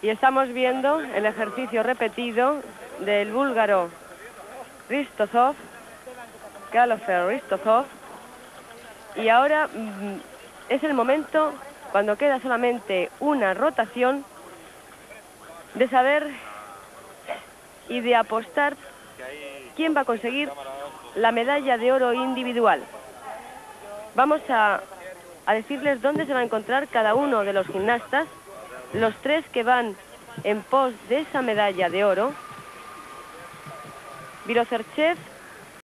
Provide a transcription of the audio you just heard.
Y estamos viendo el ejercicio repetido del búlgaro Ristozov, Galofer Ristozov. Y ahora mm, es el momento, cuando queda solamente una rotación, de saber y de apostar quién va a conseguir la medalla de oro individual. Vamos a, a decirles dónde se va a encontrar cada uno de los gimnastas los tres que van en pos de esa medalla de oro, Virocerchev,